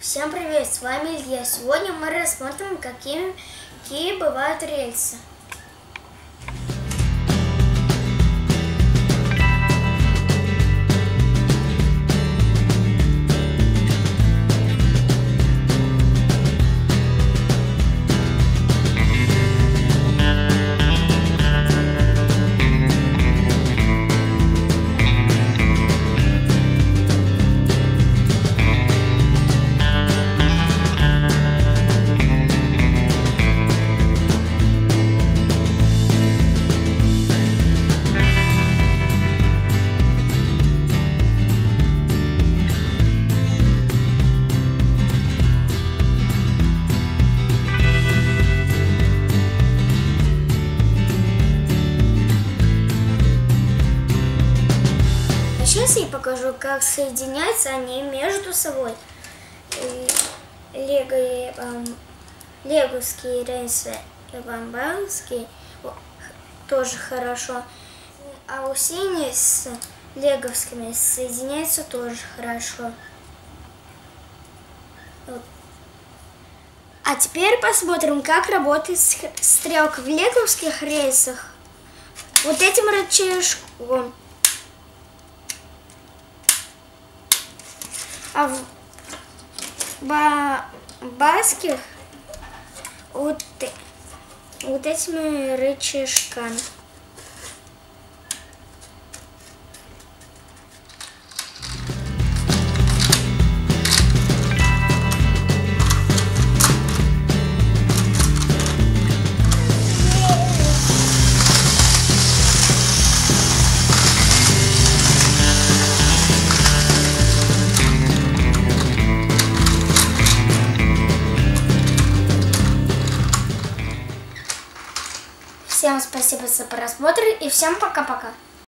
Всем привет, с вами Илья. Сегодня мы рассмотрим, какие, какие бывают рельсы. Сейчас я покажу, как соединяются они между собой. И Лего и эм, леговские рельсы и бамбалские о, тоже хорошо. А у синей с леговскими соединяются тоже хорошо. А теперь посмотрим, как работает стрелка в леговских рельсах. Вот этим рычажком. А в ба- баских вот, э- вот этими рычажками. Всем спасибо за просмотр и всем пока-пока.